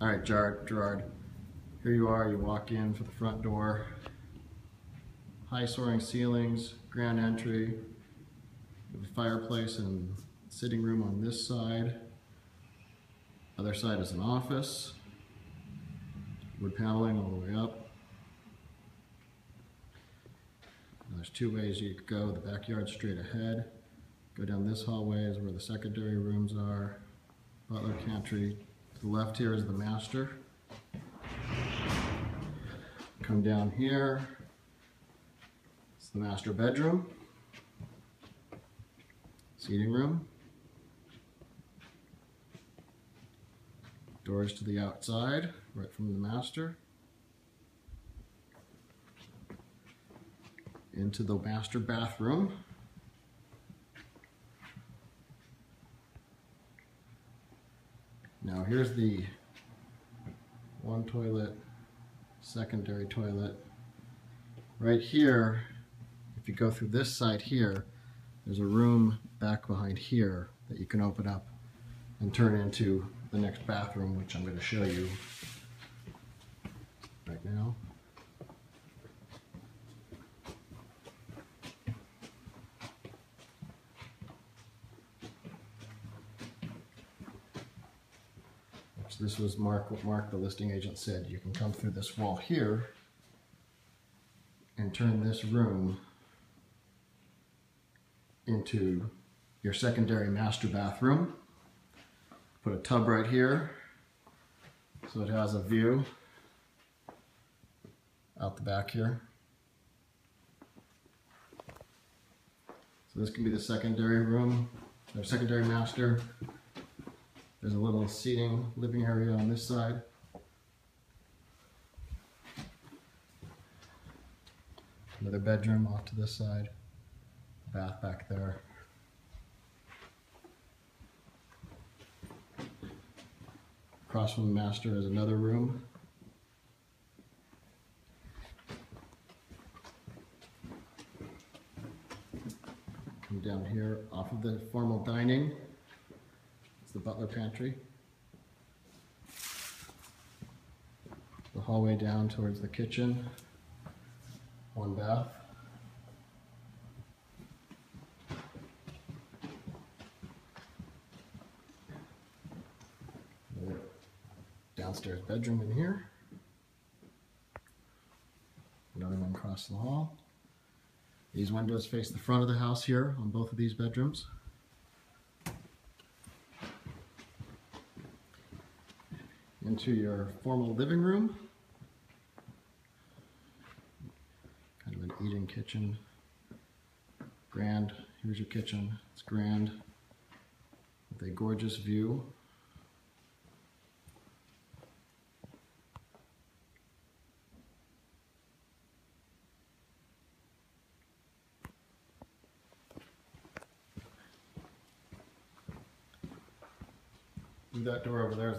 All right, Gerard, Gerard. Here you are, you walk in for the front door. High soaring ceilings, grand entry, fireplace and sitting room on this side. Other side is an office. Wood paneling all the way up. And there's two ways you could go. The backyard straight ahead. Go down this hallway is where the secondary rooms are. Butler pantry. The left here is the master. Come down here. It's the master bedroom. Seating room. Doors to the outside, right from the master. Into the master bathroom. Now here's the one toilet, secondary toilet. Right here, if you go through this side here, there's a room back behind here that you can open up and turn into the next bathroom, which I'm going to show you right now. Which this was Mark, what Mark, the listing agent, said. You can come through this wall here and turn this room into your secondary master bathroom. Put a tub right here so it has a view out the back here. So this can be the secondary room, or secondary master. There's a little seating living area on this side. Another bedroom off to this side. Bath back there. Across from the master is another room. Come down here off of the formal dining. It's the butler pantry. The hallway down towards the kitchen. One bath. downstairs bedroom in here. Another one across the hall. These windows face the front of the house here on both of these bedrooms. Into your formal living room. Kind of an eating kitchen. Grand. Here's your kitchen. It's grand. With a gorgeous view that door over there is the